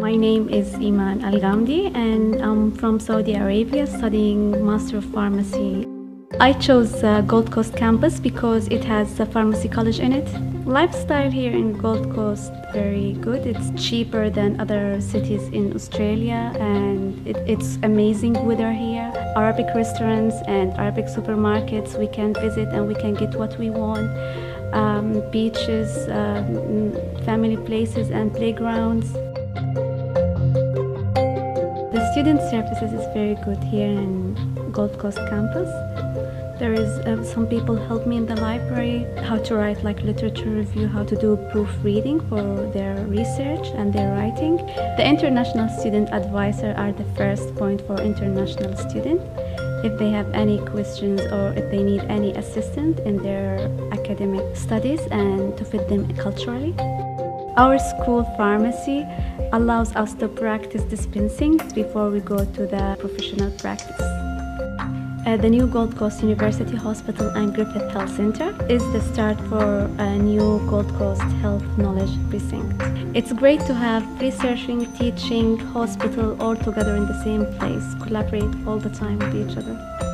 My name is Eman Elghamdi and I'm from Saudi Arabia studying Master of Pharmacy. I chose uh, Gold Coast campus because it has a pharmacy college in it. Lifestyle here in Gold Coast very good. It's cheaper than other cities in Australia and it, it's amazing weather here. Arabic restaurants and Arabic supermarkets we can visit and we can get what we want. Um, beaches, um, family places and playgrounds. Student services is very good here in Gold Coast campus. There is uh, some people help me in the library how to write like literature review, how to do proofreading for their research and their writing. The international student advisor are the first point for international student. If they have any questions or if they need any assistance in their academic studies and to fit them culturally. Our school pharmacy allows us to practice dispensing before we go to the professional practice. Uh, the new Gold Coast University Hospital and Griffith Health Center is the start for a new Gold Coast Health Knowledge Precinct. It's great to have researching, teaching, hospital all together in the same place, collaborate all the time with each other.